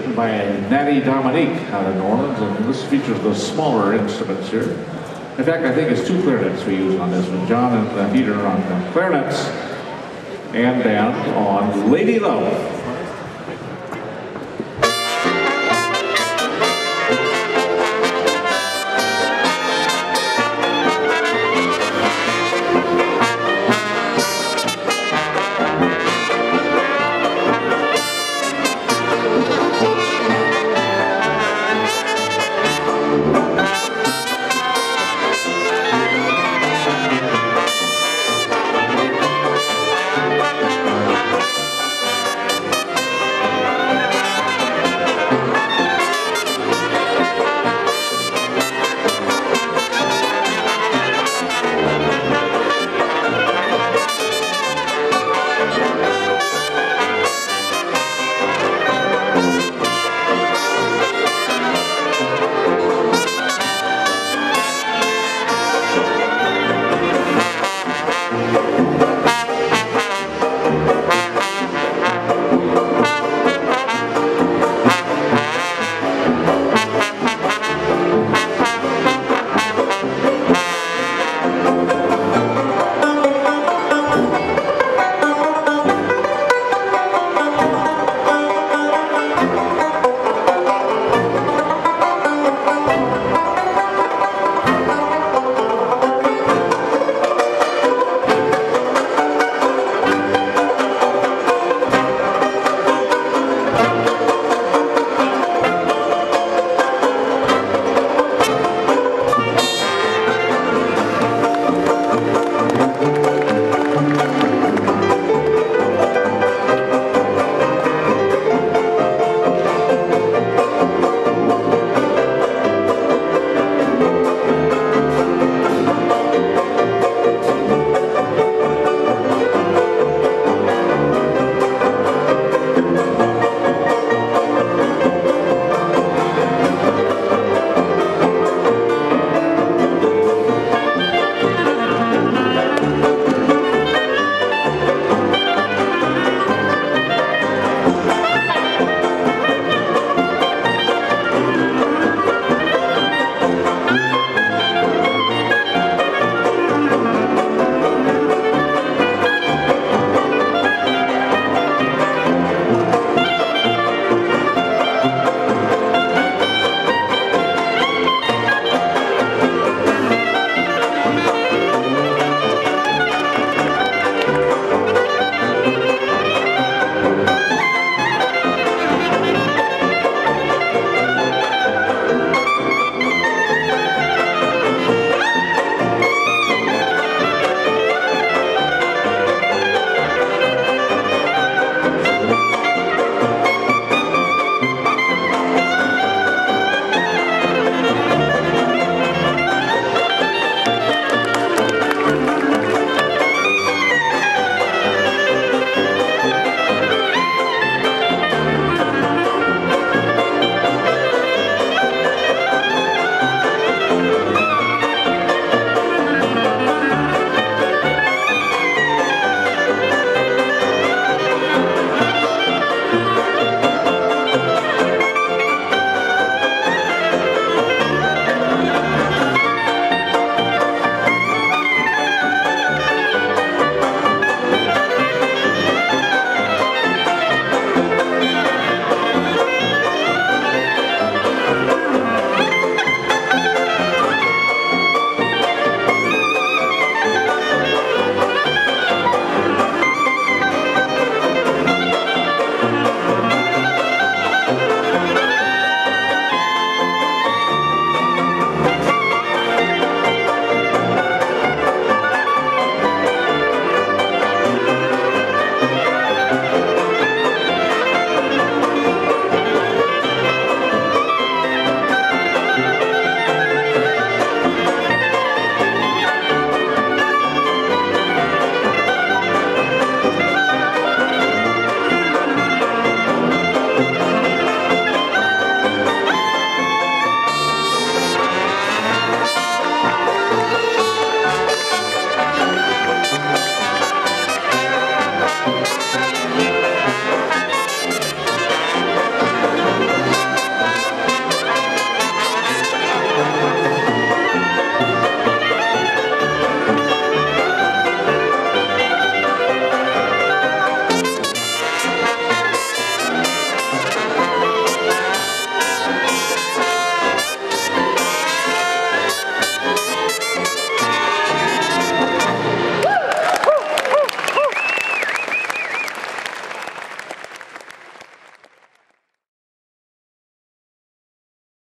written by Natty Dominique out of New Orleans, and this features the smaller instruments here. In fact, I think it's two clarinets we use on this one. John and uh, Pieter on the clarinets, and then on Lady Love